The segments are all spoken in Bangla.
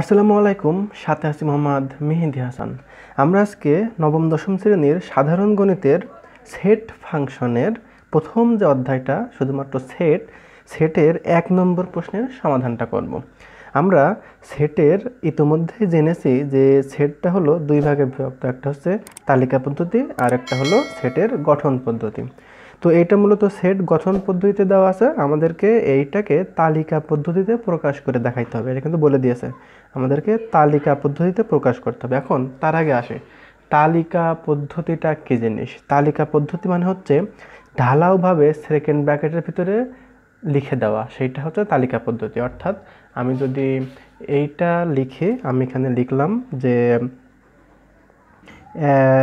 আসসালামু আলাইকুম, সাথে আছি মোহাম্মদ মেহেদি হাসান। আমরা আজকে নবম, দশম শ্রেণির সাধারণ গণিতের সেট ফাংশনের প্রথম যে অধ্যায়টা, শুধুমাত্র সেট সেটের এক নম্বর প্রশ্নের সমাধানটা করব। আমরা সেটের ইতোমধ্যেই জেনেছি যে সেটটা হলো দুই ভাগে বিভক্ত, একটা হচ্ছে তালিকা পদ্ধতি আর একটা হলো সেটের গঠন পদ্ধতি। তো এটা মূলত সেট গঠন পদ্ধতিতে দেওয়া আছে। আমাদেরকে এইটাকে তালিকা পদ্ধতিতে প্রকাশ করে দেখাইতে হবে। এটা কিন্তু বলে দিয়েছে। আমাদেরকে তালিকা পদ্ধতিতে প্রকাশ করতে হবে। এখন তার আগে আসে। তালিকা পদ্ধতিটা কী জিনিস? তালিকা পদ্ধতি মানে হচ্ছে ঢালাওভাবে সেকেন্ড ব্র্যাকেটের ভিতরে লিখে দেওয়া। সেইটা হচ্ছে তালিকা পদ্ধতি। অর্থাৎ আমি যদি এইটা লিখে, আমি এখানে লিখলাম যে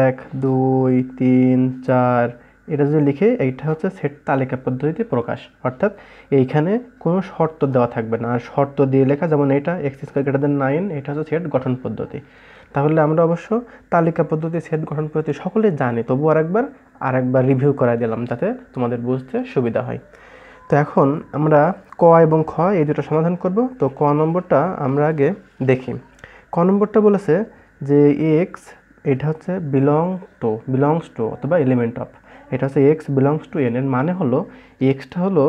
এক, দুই, তিন, চার এটা যদি লিখে, এইটা হচ্ছে সেট তালিকা পদ্ধতিতে প্রকাশ। অর্থাৎ এইখানে কোনো শর্ত দেওয়া থাকবে না। আর শর্ত দিয়ে লেখা, যেমন এটা x square greater than nine এটা হচ্ছে সেট গঠন পদ্ধতি। তাহলে আমরা অবশ্য তালিকা পদ্ধতি, সেট গঠন পদ্ধতি সকলে জানি তবু আরেকবার আরেকবার রিভিউ করা দিলাম যাতে তোমাদের বুঝতে সুবিধা হয়। তো এখন আমরা ক এবং খ এই দুটো সমাধান করব। তো ক নম্বরটা আমরা আগে দেখি। ক নম্বরটা বলেছে যে এক্স এটা হচ্ছে বিলং টু বিলংস টু অথবা এলিমেন্ট অফ এটা হচ্ছে এক্স বিলংস টু এন এর মানে হলো এক্সটা হলো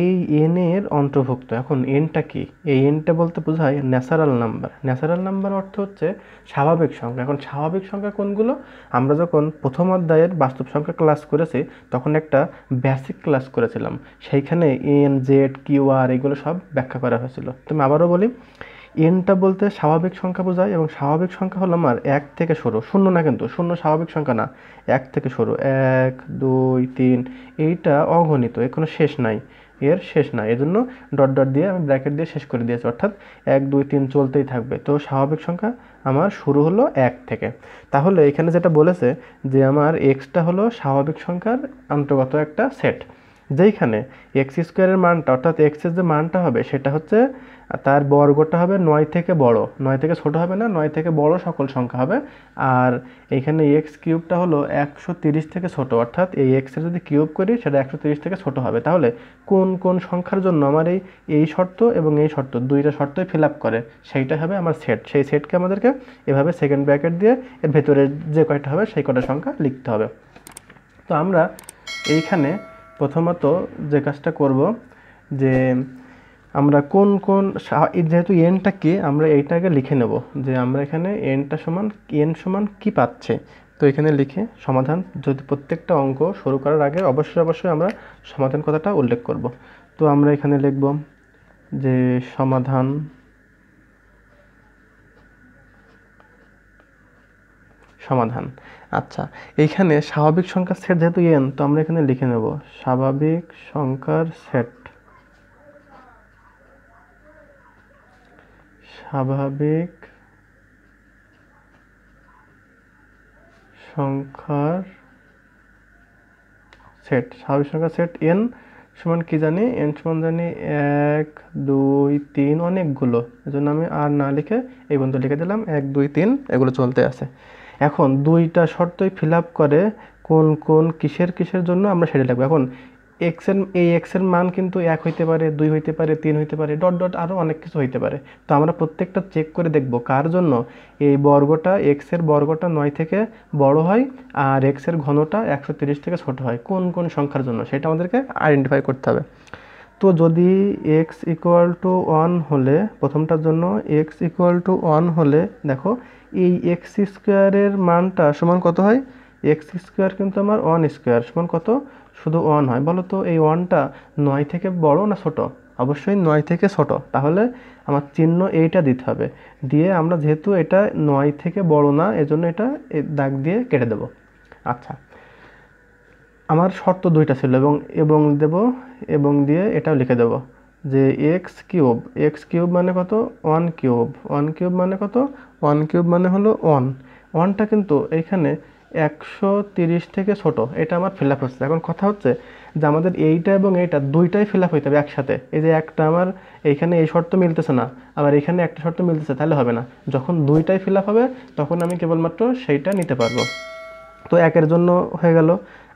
এই এন এর অন্তর্ভুক্ত। এখন এনটা কি? এই এনটা বলতে বোঝায় ন্যাচারাল নাম্বার ন্যাচারাল নাম্বার অর্থ হচ্ছে স্বাভাবিক সংখ্যা। এখন স্বাভাবিক সংখ্যা কোনগুলো? আমরা যখন প্রথম অধ্যায়ের বাস্তব সংখ্যা ক্লাস করেছি, তখন একটা বেসিক ক্লাস করেছিলাম। সেইখানে এন জেড কিউ আর এগুলো সব ব্যাখ্যা করা হয়েছিল। তুমি আবারও বলি এনটা বলতে স্বাভাবিক সংখ্যা বোঝায় এবং স্বাভাবিক সংখ্যা হলো আমার এক থেকে শুরু শূন্য না কিন্তু, শূন্য স্বাভাবিক সংখ্যা না। এক থেকে শুরু এক, দুই, তিন। এইটা অগণিত, এর কোনো শেষ নাই। এর শেষ নাই এজন্য ডট ডট দিয়ে আমি ব্র্যাকেট দিয়ে শেষ করে দিয়েছি। অর্থাৎ এক, দুই, তিন চলতেই থাকবে। তো স্বাভাবিক সংখ্যা আমার শুরু হলো এক থেকে। তাহলে এখানে যেটা বলেছে যে আমার এক্সটা হলো স্বাভাবিক সংখ্যার অন্তর্গত একটা সেট যেইখানে এক্স স্কোয়ারের মানটা, অর্থাৎ এক্সের যে মানটা হবে, সেটা হচ্ছে, তার বর্গটা হবে নয় থেকে বড়। নয় থেকে ছোট হবে না, নয় থেকে বড় সকল সংখ্যা হবে। আর এইখানে এক্স কিউবটা হলো একশো তিরিশ থেকে ছোট, অর্থাৎ এই এক্সের যদি কিউব করি, সেটা একশো তিরিশ থেকে ছোট হবে। তাহলে কোন কোন সংখ্যার জন্য আমার এই এই শর্ত এবং এই শর্ত, দুইটা শর্তই ফিল আপ করে। সেইটা হবে আমার সেট সেই সেটকে আমাদেরকে এভাবে সেকেন্ড ব্র্যাকেট দিয়ে এর ভেতরে যে কয়টা হবে, সেই কটা সংখ্যা লিখতে হবে। তো আমরা এইখানে প্রথমত যে কাজটা করব, যে আমরা কোন কোন যেহেতু এনটা কি, আমরা এইটাকে লিখে নেব, যে আমরা এখানে এনটা সমান এন সমান কি পাচ্ছে? তো এখানে লিখে সমাধান, যদি প্রত্যেকটা অঙ্ক শুরু করার আগে অবশ্যই অবশ্যই আমরা সমাধান কথাটা উল্লেখ করব। তো আমরা এখানে লিখব যে সমাধান সমাধান। আচ্ছা এইখানে স্বাভাবিক সংখ্যার সেট যেহেতু এন তো আমরা এখানে লিখে নেব স্বাভাবিক সংখ্যার সেট স্বাভাবিক সংখ্যার সেট স্বাভাবিক সংখ্যার সেট এন সমান কি জানি? এন সমান জানি এক, দুই, তিন অনেকগুলো। এজন্য আমি আর না লিখে এই বন্ধু লিখে দিলাম। এক, দুই, তিন, এগুলো চলতে আছে। এখন দুইটা শর্তই ফিল করে কোন কোন, কিসের কিসের জন্য আমরা সেটা লিখব। এখন এক্সের এই এক্সের মান কিন্তু এক হইতে পারে, দুই হইতে পারে, তিন হইতে পারে, ডট ডট আরও অনেক কিছু হইতে পারে। তো আমরা প্রত্যেকটা চেক করে দেখব কার জন্য এই বর্গটা এক্সের বর্গটা নয় থেকে বড় হয় আর এক্সের ঘনটা একশো তিরিশ থেকে ছোট হয়। কোন কোন সংখ্যার জন্য? সেটা আমাদেরকে আইডেন্টিফাই করতে হবে। তো যদি এক্স ইকুয়াল টু ওয়ান হলে, প্রথমটার জন্য এক্স ইকুয়াল টু ওয়ান হলে, দেখো, এই এক্স স্কোয়ারের মানটা সমান কত হয়? এক্স স্কোয়ার কিন্তু আমার ওয়ান স্কোয়ার সমান কত? শুধু ওয়ান হয়। বলো তো এই ওয়ানটা নয় থেকে বড় না ছোট? অবশ্যই নয় থেকে ছোট। তাহলে আমার চিহ্ন এইটা দিতে হবে। দিয়ে আমরা যেহেতু এটা নয় থেকে বড় না, এজন্য এটা দাগ দিয়ে কেটে দেব। আচ্ছা। আমার শর্ত দুইটা ছিল এবং এবং দেব এবং দিয়ে এটাও লিখে দেব যে এক্স কিউব এক্স কিউব মানে কত? ওয়ান কিউব ওয়ান কিউব মানে কত? ওয়ান কিউব মানে হলো ওয়ান ওয়ানটা কিন্তু এইখানে একশো তিরিশ থেকে ছোট। এটা আমার ফিল আপ হচ্ছে। এখন কথা হচ্ছে যে আমাদের এইটা এবং এইটা দুইটাই ফিল আপ হইতে হবে একসাথে। এই যে একটা আমার এইখানে এই শর্ত মিলতেছে না, আবার এখানে একটা শর্ত মিলতেছে, তাহলে হবে না। যখন দুইটাই ফিল আপ হবে, তখন আমি কেবলমাত্র সেইটা নিতে পারব। তো একের জন্য হয়ে গেল।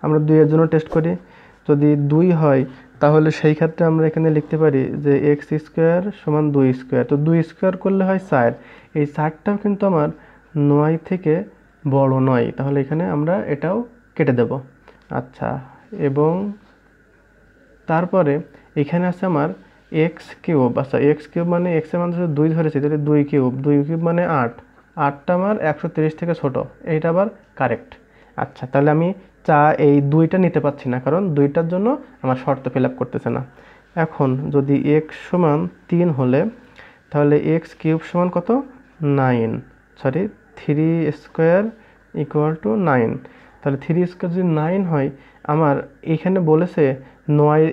আমরা দুইয়ের জন্য টেস্ট করি। যদি দুই হয়, তাহলে সেই ক্ষেত্রে আমরা এখানে লিখতে পারি যে এক্স স্কোয়ার সমান দুই স্কোয়ার তো দুই স্কোয়ার করলে হয় চার। এই চারটাও কিন্তু আমার নয় থেকে বড় নয়। তাহলে এখানে আমরা এটাও কেটে দেব। আচ্ছা এবং তারপরে এখানে আছে আমার এক্স কিউব। আচ্ছা এক্স কিউব মানে এক্সের মান দুই ধরেছি, তাহলে দুই কিউব। দুই কিউব মানে আট। আটটা আমার একশো থেকে ছোট। এইটা আবার কারেক্ট আচ্ছা তাহলে আমি চা এই দুইটা নিতে পারছি না, কারণ দুইটার জন্য আমার শর্ত ফিল করতেছে না। এখন যদি এক্স সমান তিন হলে, তাহলে এক্স কিউব সমান কত? Nine. Sorry three square equal to nine. তাহলে থ্রি স্কোয়ার যদি নাইন হয়, আমার এখানে বলেছে নয়,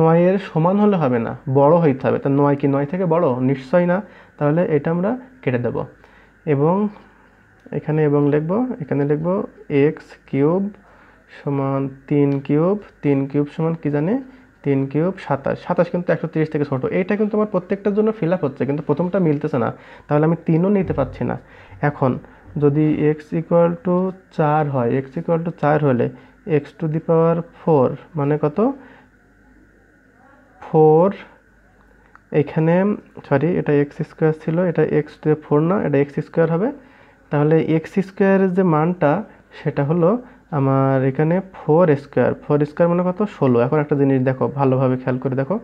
নয়ের সমান হলে হবে না, বড় হইতে হবে। তা নয় কি নয় থেকে বড়? নিশ্চয়ই না। তাহলে এটা আমরা কেটে দেব। এবং এখানে এবং লিখব, এখানে লিখব এক্স কিউব সমান তিন কিউব তিন কিউব সমান কি জানে? তিন কিউব সাতাশ। সাতাশ কিন্তু একশো তিরিশ থেকে ছোটো। এইটা কিন্তু আমার প্রত্যেকটার জন্য ফিল আপ হচ্ছে, কিন্তু প্রথমটা মিলতেছে না। তাহলে আমি তিনও নিতে পারছি না। এখন যদি এক্স ইকুয়াল টু চার হয় এক্স ইকুয়াল টু চার হলে x to the power four মানে কত? ফোর এখানে সরি এটা এক্স স্কোয়ার ছিল, এটা এক্স টু ফোর না, এটা এক্স স্কোয়ার হবে। তাহলে এক্স স্কোয়ারের যে মানটা, সেটা হলো আমার এখানে ফোর স্কোয়ার ফোর স্কোয়ার মানে কত? ষোলো। এখন একটা জিনিস দেখো, ভালোভাবে খেয়াল করে দেখো।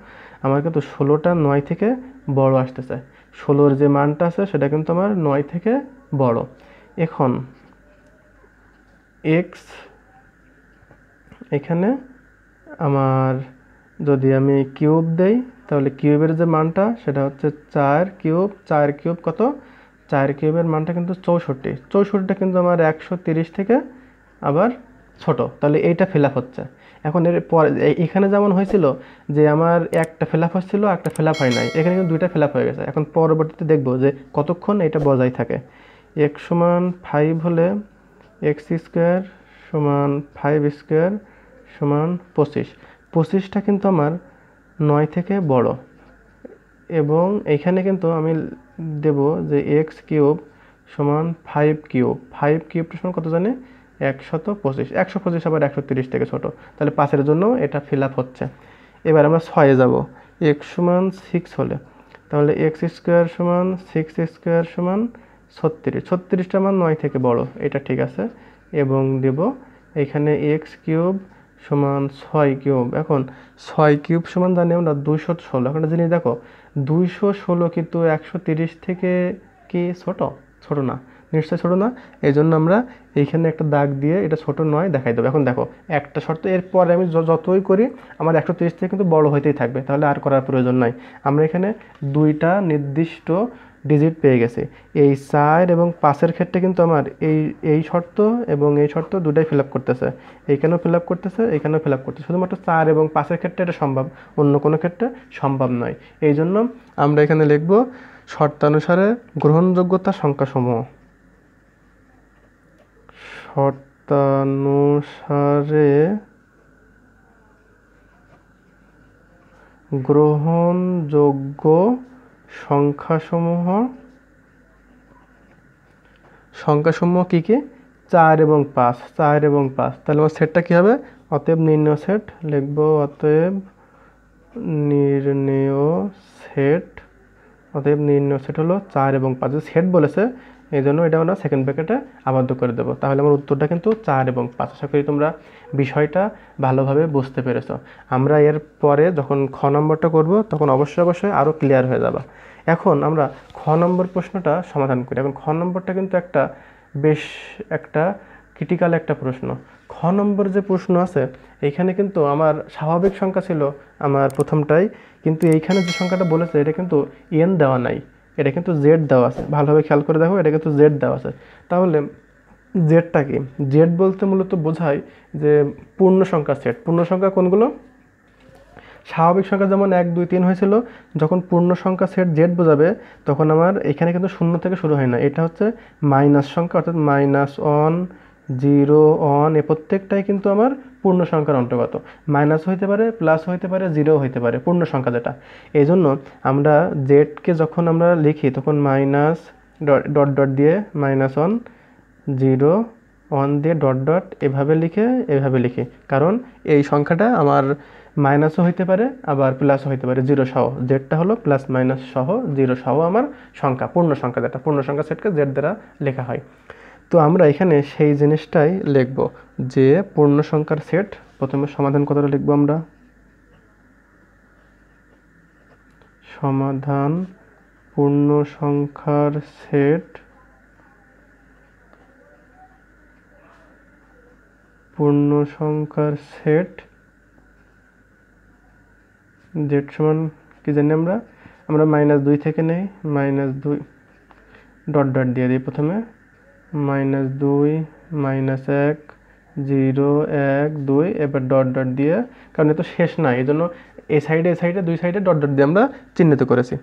আমার কিন্তু ষোলোটা নয় থেকে বড় আসতে চায় ষোলোর যে মানটা আছে, সেটা কিন্তু আমার নয় থেকে বড়। এখন এক্স এখানে আমার যদি আমি কিউব দেই, তাহলে কিউবের যে মানটা, সেটা হচ্ছে চার কিউব চার কিউব কত? চার কিউবের মানটা কিন্তু চৌষট্টি। চৌষট্টিটা কিন্তু আমার একশো তিরিশ থেকে আবার ছোট। তাহলে এইটা ফিল হচ্ছে। এখন এর পরে এখানে যেমন হয়েছিল যে আমার একটা ফিল আপ হচ্ছিল, একটা ফিল হয় নাই। এখানে কিন্তু দুইটা ফিল হয়ে গেছে। এখন পরবর্তীতে দেখব যে কতক্ষণ এটা বজায় থাকে। এক্স সমান ফাইভ হলে এক্স স্কোয়ার সমান ফাইভ স্কোয়ার সমান পঁচিশ। পঁচিশটা কিন্তু আমার নয় থেকে বড়। এবং এইখানে কিন্তু আমি দেব যে এক্স কিউব সমান ফাইভ কিউব ফাইভ কিউবটা সমান কত জানে? একশত পঁচিশ। একশো পঁচিশ আবার একশো তিরিশ থেকে ছোট। তাহলে পাঁচের জন্য এটা ফিল আপ হচ্ছে। এবার আমরা ছয়ে যাব। এক্স সমান সিক্স হলে। তাহলে এক্স স্কোয়ার সমান সিক্স স্কোয়ার সমান ছত্রিশ, ছত্রিশটা মান নয় থেকে বড়, এটা ঠিক আছে। এবং দেব এখানে এক্স কিউব সমান ছয় কিউব। এখন ছয় কিউব সমান জানি আমরা দুইশো ষোলো। এখন জিনিস দেখো, দুইশো ষোলো কিন্তু একশো তিরিশ থেকে কি ছোট? ছোট না, নিশ্চয়ই ছোট না। এই জন্য আমরা এইখানে একটা দাগ দিয়ে এটা ছোট নয় দেখাই দেবো। এখন দেখো, একটা শর্ত, এরপরে আমি যতই করি, আমার একশো তিরিশ থেকে কিন্তু বড় হইতেই থাকবে। তাহলে আর করার প্রয়োজন নাই। আমরা এখানে দুইটা নির্দিষ্ট ডিজিট পেয়ে গেছে। এই চার এবং পাঁচের ক্ষেত্রে কিন্তু আমার এই এই শর্ত এবং এই শর্ত দুটাই ফিল আপ করতেছে। এইখানেও ফিল আপ করতেছে, এইখানেও ফিল আপ করতেছে। শুধুমাত্র চার এবং পাঁচের ক্ষেত্রে এটা সম্ভব, অন্য কোনো ক্ষেত্রে সম্ভব নয়। এই জন্য আমরা এখানে লিখব শর্তানুসারে গ্রহণযোগ্যতা সংখ্যাসমূহ। শর্তানুসারে গ্রহণযোগ্য সংখ্যাসমূহ সংখ্যাসমূহ কী কী? চার এবং পাঁচ, চার এবং পাঁচ। তাহলে আমার সেটটা কী হবে? অতএব নির্ণয় সেট লিখব, অতএব নির্ণয় সেট অতএব নির্ণয় সেট হলো চার এবং পাঁচ। সেট বলেছে এই জন্য এটা আমরা সেকেন্ড ব্র্যাকেটে আবদ্ধ করে দেবো। তাহলে আমার উত্তরটা কিন্তু চার এবং পাঁচ। আশা করি তোমরা বিষয়টা ভালোভাবে বুঝতে পেরেছ। আমরা এর পরে যখন খ নম্বরটা করব, তখন অবশ্যই অবশ্যই আরও ক্লিয়ার হয়ে যাবে। এখন আমরা খ নম্বর প্রশ্নটা সমাধান করি। এখন খ নম্বরটা কিন্তু একটা বেশ একটা ক্রিটিক্যাল একটা প্রশ্ন। খ নম্বর যে প্রশ্ন আছে এইখানে কিন্তু আমার স্বাভাবিক সংখ্যা ছিল আমার প্রথমটাই। কিন্তু এইখানে যে সংখ্যাটা বলেছে, এটা কিন্তু এন দেওয়া নাই। এটা কিন্তু জেড দেওয়া আছে। ভালোভাবে খেয়াল করে দেখো, এটা কিন্তু জেড দেওয়া আছে। তাহলে জেডটা কি? জেড বলতে মূলত বোঝায় যে পূর্ণ সংখ্যা সেট পূর্ণ সংখ্যা কোনগুলো? স্বাভাবিক সংখ্যা যেমন এক, দুই, তিন হয়েছিল, যখন পূর্ণ সংখ্যা সেট জেড বোঝাবে, তখন আমার এখানে কিন্তু শূন্য থেকে শুরু হয় না। এটা হচ্ছে মাইনাস সংখ্যা, অর্থাৎ মাইনাস ওয়ান জিরো ওয়ান এ প্রত্যেকটাই কিন্তু আমার পূর্ণ সংখ্যার অন্তর্গত। মাইনাস হইতে পারে, প্লাস হইতে পারে, জিরো হইতে পারে, পূর্ণ সংখ্যা যেটা। এই জন্য আমরা জেডকে যখন আমরা লিখি, তখন মাইনাস ডট ডট দিয়ে মাইনাস ওয়ান, জিরো, ওয়ান দিয়ে ডট ডট এভাবে লিখে, এভাবে লিখি। কারণ এই সংখ্যাটা আমার মাইনাসও হইতে পারে, আবার প্লাসও হইতে পারে, জিরো সহ। জেডটা হলো প্লাস মাইনাস সহ, জিরো সহ আমার সংখ্যা, পূর্ণ সংখ্যা যেটা, পূর্ণ সংখ্যা সেটকে জেড দ্বারা লেখা হয়। তো আমরা এখানে সেই জিনিসটাই লিখব, যে পূর্ণ সংখ্যার সেট, প্রথমে সমাধান কতটা লিখব আমরা? সমাধান পূর্ণ সংখ্যার সেট পূর্ণ সংখ্যার সেট জেড সমান কি জানি আমরা? আমরা মাইনাস দুই থেকে নেই মাইনাস দুই ডট ডট দিয়ে দিই প্রথমে। মাইনাস দুই, মাইনাস এক, জিরো, এক, দুই, এবার ডট ডট দিয়ে, কারণ এ তো শেষ নাই এই জন্য এই সাইডে এই সাইডে দুই সাইডে ডট ডট দিয়ে আমরা চিহ্নিত করেছি।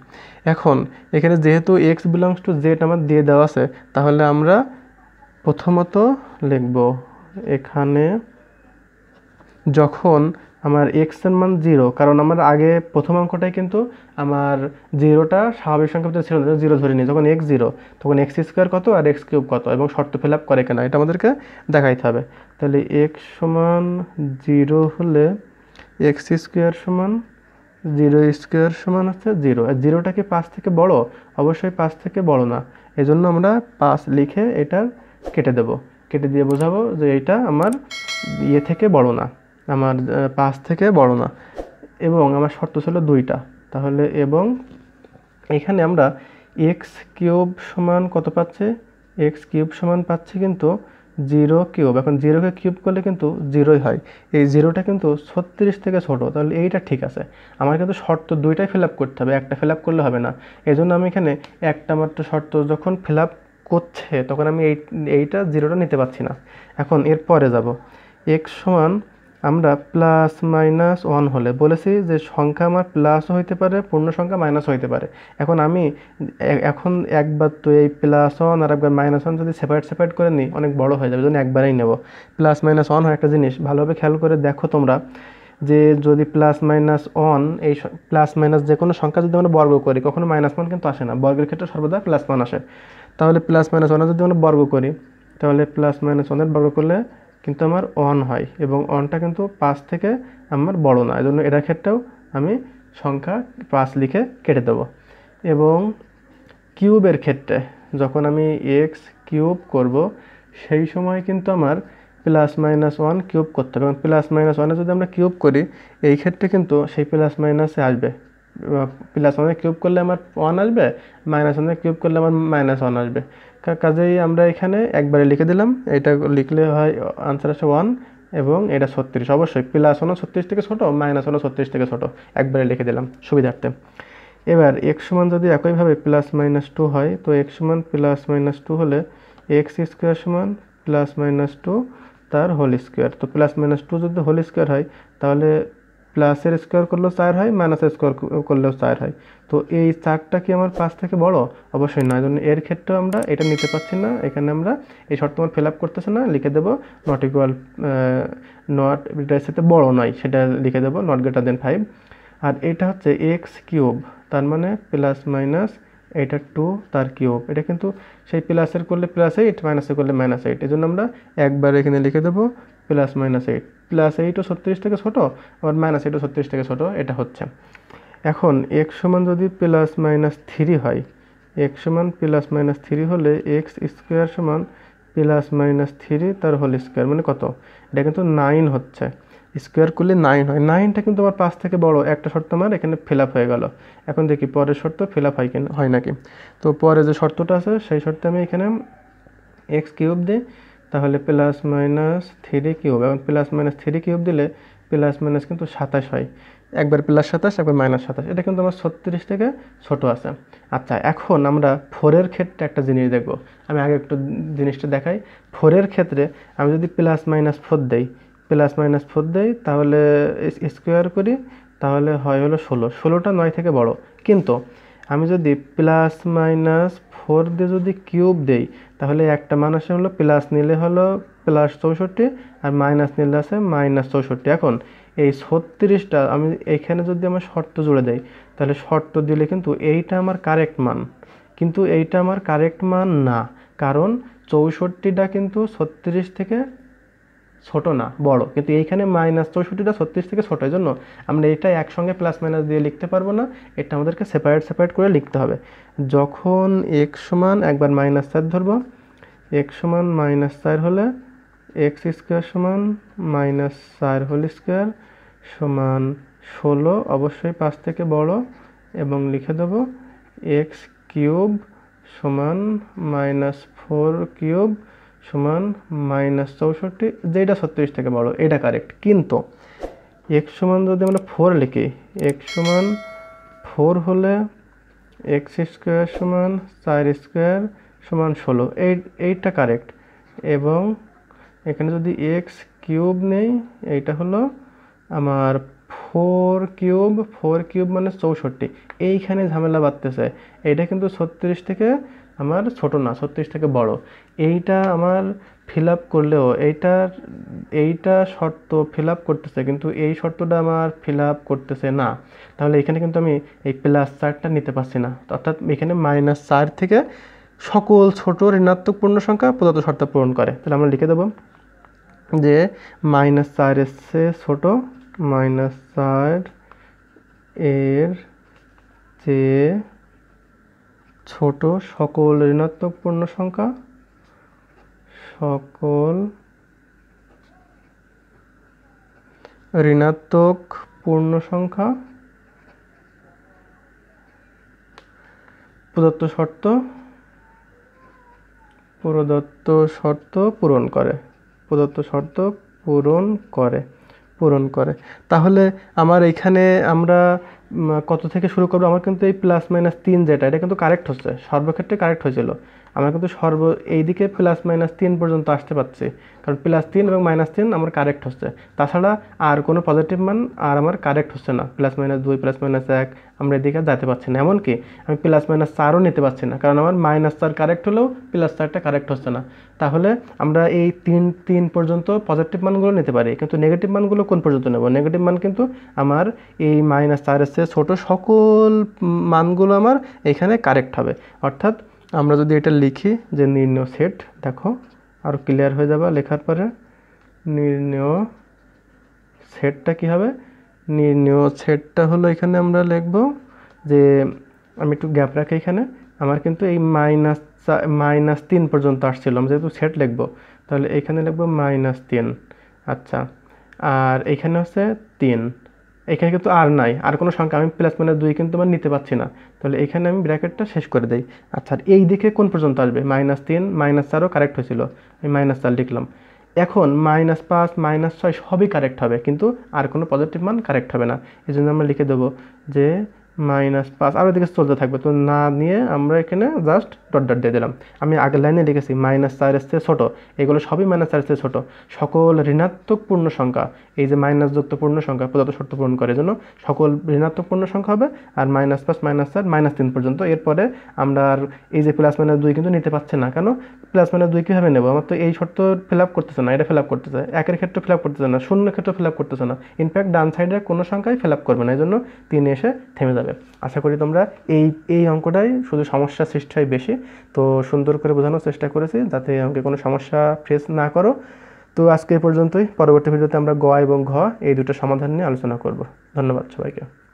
এখন এখানে যেহেতু এক্স বিলংস টু জেড আমার দিয়ে দেওয়া আছে, তাহলে আমরা প্রথমত লিখব, এখানে যখন আমার এক্সের মান জিরো কারণ আমার আগে প্রথম অঙ্কটাই কিন্তু আমার জিরোটা স্বাভাবিক সংখ্যা ভিতরে ছিল না জিরো ধরে নিই যখন এক্স জিরো তখন এক্স স্কোয়ার কত আর এক্স কিউব কত এবং শর্ত ফিল আপ করে কিনা, এটা আমাদেরকে দেখাইতে হবে। তাহলে এক্স সমান জিরো হলে এক্স স্কোয়ার সমান জিরো স্কোয়ার সমান হচ্ছে জিরো আর জিরোটা কি পাঁচ থেকে বড়? অবশ্যই পাঁচ থেকে বড় না। এজন্য আমরা পাঁচ লিখে এটা কেটে দেব। কেটে দিয়ে বোঝাবো যে এটা আমার ইয়ে থেকে বড় না। আমার পাঁচ থেকে বড় না। এবং আমার শর্ত ছিল দুইটা। তাহলে এবং এখানে আমরা এক্স কিউব সমান কত পাচ্ছে? এক্স কিউব সমান পাচ্ছি কিন্তু জিরো কিউব। এখন জিরোকে কিউব করলে কিন্তু জিরোই হয়। এই জিরোটা কিন্তু ছত্রিশ থেকে ছোট, তাহলে এইটা ঠিক আছে। আমার কিন্তু শর্ত দুইটাই ফিল করতে হবে, একটা ফিল করলে হবে না। এই জন্য আমি এখানে একটা মাত্র শর্ত যখন ফিল করছে, তখন আমি এই, এইটা জিরোটা নিতে পারছি না। এখন এর পরে যাব। এক্স সমান আমরা প্লাস মাইনাস ওয়ান হলে বলেছি যে সংখ্যা আমার প্লাসও হইতে পারে, পূর্ণ সংখ্যা মাইনাসও হইতে পারে। এখন আমি এখন একবার তো এই প্লাস ওয়ান আর একবার মাইনাস ওয়ান যদি সেপারেট সেপারেট করে নিই, অনেক বড় হয়ে যাবে জন্য একবারেই নেব। প্লাস মাইনাস ওয়ান হয় একটা জিনিস, ভালোভাবে খেয়াল করে দেখো তোমরা যে যদি প্লাস মাইনাস ওয়ান এই প্লাস মাইনাস যে কোনো সংখ্যা যদি আমরা বর্গ করি, কখনো মাইনাস ওয়ান কিন্তু আসে না, বর্গের ক্ষেত্রে সর্বদা প্লাস ওয়ান আসে। তাহলে প্লাস মাইনাস ওয়ানে যদি আমরা বর্গ করি, তাহলে প্লাস মাইনাস ওয়ানের বর্গ করলে কিন্তু আমার অন হয় এবং অনটা কিন্তু পাঁচ থেকে আমার বড় না। এই জন্য এটার ক্ষেত্রেও আমি সংখ্যা পাঁচ লিখে কেটে দেবো। এবং কিউবের ক্ষেত্রে যখন আমি এক্স কিউব করব, সেই সময় কিন্তু আমার প্লাস মাইনাস ওয়ান কিউব করতে হবে। এবং প্লাস মাইনাস ওয়ানে যদি আমরা কিউব করি, এই ক্ষেত্রে কিন্তু সেই প্লাস মাইনাসে আসবে। প্লাস ওয়ানে কিউব করলে আমার ওয়ান আসবে মাইনাস ওয়ানে কিউব করলে আমার মাইনাস ওয়ান আসবে। কাজেই আমরা এখানে একবারে লিখে দিলাম। এটা লিখলে হয় আনসার আসে ওয়ান এবং এটা ছত্রিশ। অবশ্যই প্লাস ওয়ানও ছত্রিশ থেকে ছোটো মাইনাস ওয়ানও ছত্রিশ থেকে ছোটো। একবারে লিখে দিলাম সুবিধার্থে। এবার এক্স সমান যদি একইভাবে প্লাস মাইনাস টু হয়, তো এক্স সমান প্লাস মাইনাস টু হলে এক্স স্কোয়ার সমান প্লাস মাইনাস টু তার হোল স্কোয়ার তো প্লাস মাইনাস টু যদি হোল স্কোয়ার হয়, তাহলে প্লাসের স্কোয়ার করলেও চার হয় মাইনাসের স্কোয়ার করলেও চার হয়। তো এই চারটা কি আমার পাঁচ থেকে বড়? অবশ্যই না জন্য এর ক্ষেত্রেও আমরা এটা নিতে পারছি না। এখানে আমরা এই শর্ত আমার ফিল আপ করতেছে না, লিখে দেবো নট ইকুয়াল নট এটার সাথে বড় নয়, সেটা লিখে দেবো নট গ্রেটার দেন ফাইভ আর এটা হচ্ছে এক্স কিউব তার মানে প্লাস মাইনাস এটা টু তার কিউব এটা কিন্তু সেই প্লাসের করলে প্লাস এইট মাইনাসের করলে মাইনাস এইট এই জন্য আমরা একবার এখানে লিখে দেবো প্লাস মাইনাস এইট প্লাস এইটও ছত্রিশ থেকে ছোটো, আবার মাইনাস এইটও ছত্রিশ থেকে ছোটো, এটা হচ্ছে। এখন এক্স সমান যদি প্লাস মাইনাস থ্রি হয় এক্স সমান প্লাস মাইনাস থ্রি হলে এক্স স্কোয়ার সমান প্লাস মাইনাস থ্রি তার হোল স্কোয়ার মানে কত? এটা কিন্তু নাইন হচ্ছে। স্কোয়ার করলে নাইন হয়। নাইনটা কিন্তু আমার পাঁচ থেকে বড়, একটা শর্ত আমার এখানে ফিল আপ হয়ে গেল। এখন দেখি পরের শর্ত ফিল আপ হয় কিনা, হয় নাকি? তো পরে যে শর্তটা আছে, সেই শর্তে আমি এখানে এক্স কিউব দিই। তাহলে প্লাস মাইনাস থ্রি কিউব এবং প্লাস মাইনাস থ্রি কিউব দিলে প্লাস মাইনাস কিন্তু সাতাশ হয়। একবার প্লাস সাতাশ, একবার মাইনাস সাতাশ। এটা কিন্তু আমার ছত্রিশ থেকে ছোট আছে। আচ্ছা এখন আমরা ফোরের ক্ষেত্রে একটা জিনিস দেখব। আমি আগে একটু জিনিসটা দেখাই। ফোরের ক্ষেত্রে আমি যদি প্লাস মাইনাস ফোর দেই প্লাস মাইনাস ফোর দেই, তাহলে স্কোয়ার করি, তাহলে হয় হলো ষোলো। ষোলোটা নয় থেকে বড়। কিন্তু আমি যদি প্লাস মাইনাস ফোর দিয়ে যদি কিউব দেই, তাহলে একটা মান আসে হলো প্লাস নিলে হলো প্লাস চৌষট্টি আর মাইনাস নিলে আছে মাইনাস চৌষট্টি। এখন এই ছত্রিশটা আমি এখানে যদি আমার শর্ত জুড়ে দেয় তাহলে শর্ত দিলে কিন্তু এইটা আমার কারেক্ট মান। কিন্তু এইটা আমার কারেক্ট মান না। কারণ চৌষট্টিটা কিন্তু ছত্রিশ থেকে ছোট না, বড়। কিন্তু এইখানে মাইনাস চৌষট্টিটা ছত্রিশ থেকে ছোট জন্য আমরা এটা একসঙ্গে প্লাস মাইনাস দিয়ে লিখতে পারব না। এটা আমাদেরকে সেপারেট সেপারেট করে লিখতে হবে। যখন এক্স সমান, একবার মাইনাস চার ধরবো। এক্স সমান মাইনাস চার হলে এক্স স্কোয়ার সমান মাইনাস চার হোল স্কোয়ার সমান ষোলো, অবশ্যই পাঁচ থেকে বড়, এবং লিখে দেবো এক্স কিউব সমান মাইনাস ফোর কিউব সমান মাইনাস চৌষট্টি যেটা ছত্রিশ থেকে বড়, এটা কারেক্ট কিন্তু এক্স সমান যদি আমরা ফোর লিখি এক্স সমান ফোর হলে এক্স স্কোয়ার সমান চার স্কোয়ার সমান ষোলো, এই, এইটা কারেক্ট এবং এখানে যদি এক্স কিউব নেই, এইটা হলো আমার ফোর কিউব ফোর কিউব মানে চৌষট্টি। এইখানে ঝামেলা বাড়তেছে। এইটা কিন্তু ছত্রিশ থেকে আমার ছোট না, ছত্রিশ থেকে বড়। এইটা আমার ফিল আপ করলেও এইটার, এইটা শর্ত ফিল আপ করতেছে, কিন্তু এই শর্তটা আমার ফিল আপ করতেছে না। তাহলে এখানে কিন্তু আমি এই প্লাস চারটা নিতে পারছি না। অর্থাৎ এখানে মাইনাস চার থেকে সকল ছোট ঋণাত্মক পূর্ণ সংখ্যা প্রদত্ত শর্ত পূরণ করে। তাহলে আমরা লিখে দেবো যে মাইনাস চার এসছে ছোট মাইনাস চার এর চেয়ে ছোট সকল ঋণাত্মক পূর্ণ সংখ্যা, সকল ঋণাত্মক পূর্ণ সংখ্যা, প্রদত্ত শর্ত প্রদত্ত শর্ত পূরণ করে, প্রদত্ত শর্ত পূরণ করে পূরণ করে। তাহলে আমার এখানে আমরা কত থেকে শুরু করব? আমার কিন্তু এই প্লাস মাইনাস তিন যেটা, এটা কিন্তু কারেক্ট হচ্ছে। সর্বক্ষেত্রে কারেক্ট হয়েছিল। আমরা কিন্তু সর্ব, এইদিকে প্লাস মাইনাস তিন পর্যন্ত আসতে পারছি। কারণ প্লাস তিন এবং মাইনাস তিন আমার কারেক্ট হচ্ছে। তাছাড়া আর কোনো পজিটিভ মান আর আমার কারেক্ট হচ্ছে না। প্লাস মাইনাস দুই প্লাস মাইনাস এক, আমরা এদিকে যেতে পারছি না। এমনকি আমি প্লাস মাইনাস চারও নিতে পারছি না। কারণ আমার মাইনাস চার কারেক্ট হলেও প্লাস চারটা কারেক্ট হচ্ছে না। তাহলে আমরা এই তিন তিন পর্যন্ত পজিটিভ মানগুলো নিতে পারি। কিন্তু নেগেটিভ মানগুলো কোন পর্যন্ত নেব? নেগেটিভ মান কিন্তু আমার এই মাইনাস চারের চেয়ে ছোটো সকল মানগুলো আমার এখানে কারেক্ট হবে। অর্থাৎ আমরা যদি এটা লিখি যে নির্ণয় সেট দেখো। আরও ক্লিয়ার হয়ে যাবে। লেখার পরে নির্ণয় সেটটা কি হবে? নির্ণয় সেটটা হলো এখানে আমরা লিখব যে, আমি একটু গ্যাপ রাখি এখানে। আমার কিন্তু এই মাইনাস মাইনাস তিন পর্যন্ত আসছিল। আমি যেহেতু সেট লিখব, তাহলে এখানে লিখব মাইনাস তিন। আচ্ছা আর এখানে হচ্ছে তিন। এখানে কিন্তু আর নাই। আর কোনো সংখ্যা আমি প্লাস মাইনাস দুই কিন্তু আমার নিতে পারছি না। তাহলে এখানে আমি ব্র্যাকেটটা শেষ করে দিই। আচ্ছা এই দিকে কোন পর্যন্ত আসবে? মাইনাস তিন মাইনাস চারও কারেক্ট হয়েছিল। আমি মাইনাস চার লিখলাম। এখন মাইনাস পাঁচ মাইনাস ছয় সবই কারেক্ট হবে। কিন্তু আর কোনো পজিটিভ মান কারেক্ট হবে না। এই জন্য আমরা লিখে দেবো যে মাইনাস পাঁচ। আরও দিকে চলতে থাকবে। তো না নিয়ে আমরা এখানে জাস্ট ডট ডট দিয়ে দিলাম। আমি আগের লাইনে লিখেছি মাইনাস চারের চেয়ে ছোটো। এগুলো সবই মাইনাস চারের চেয়ে ছোটো। সকল ঋণাত্মক পূর্ণ সংখ্যা, এই যে মাইনাস যুক্ত পূর্ণ সংখ্যা, প্রদত্ত শর্ত পূরণ করে জন্য সকল ঋণাত্মক পূর্ণ সংখ্যা হবে আর মাইনাস পাঁচ মাইনাস চার মাইনাস তিন পর্যন্ত। এরপরে আমরা আর এই যে প্লাস মাইনাস দুই কিন্তু নিতে পারছি না। কেন? প্লাস মাইনাস দুই কীভাবে নেব? আমার তো এই শর্ত ফিল আপ করতেছে না, এটা ফিল আপ করতেছে। একের ক্ষেত্রে ফিল আপ করতেছে না শূন্য ক্ষেত্রে ফিল আপ করতেছে না। ইনফ্যাক্ট ডান সাইডে কোনো সংখ্যাই ফিল আপ করবে না। এই জন্য তিন এসে থেমে যাবে। আশা করি তোমরা এই এই অঙ্কটাই শুধু সমস্যা সৃষ্টি হয় বেশি। তো সুন্দর করে বোঝানোর চেষ্টা করেছি যাতে অঙ্কে কোনো সমস্যা ফেস না করো। তো আজকে পর্যন্তই। পরবর্তী ভিডিওতে আমরা গ এবং ঘ এই দুটো সমাধান নিয়ে আলোচনা করব। ধন্যবাদ সবাইকে।